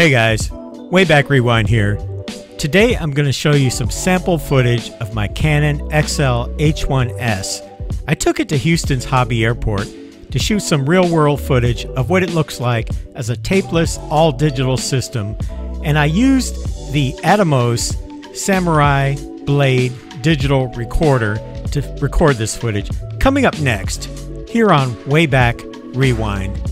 Hey guys, Wayback Rewind here. Today I'm going to show you some sample footage of my Canon XL H1S. I took it to Houston's Hobby Airport to shoot some real world footage of what it looks like as a tapeless all digital system and I used the Atomos Samurai Blade digital recorder to record this footage. Coming up next, here on Wayback Rewind.